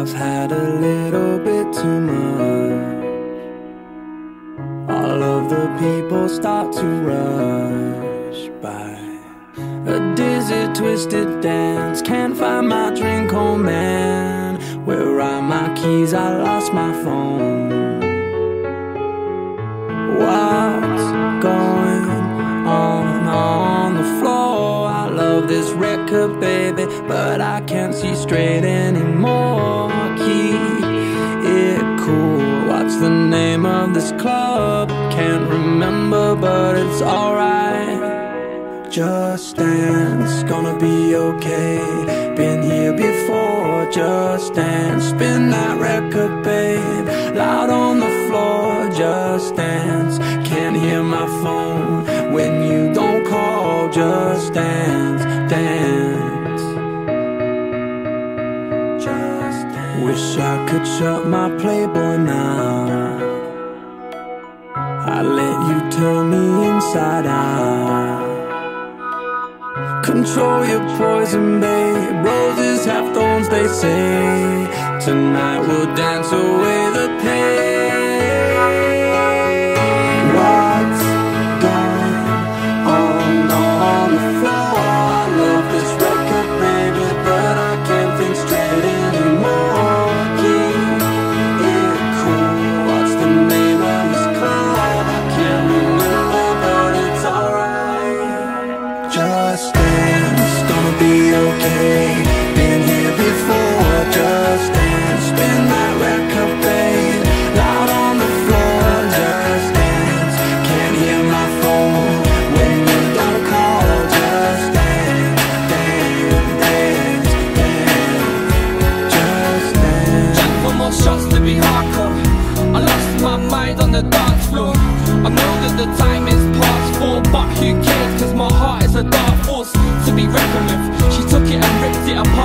I've had a little bit too much. All of the people start to rush by. A dizzy, twisted dance. Can't find my drink, oh man. Where are my keys? I lost my phone. What's going on on the floor? I love this record, baby, but I can't see straight anymore. Just dance, gonna be okay. Been here before, just dance. Spin that record, babe. Loud on the floor, just dance. Can't hear my phone when you don't call, just dance, dance. Just dance. Wish I could shut my Playboy now. I let you turn me inside out. Control your poison, babe. Roses have thorns, they say. Tonight we'll dance away the pain. Floor. I know that the time is past four, but who cares? Cause my heart is a dark force to be reckoned with. She took it and ripped it apart,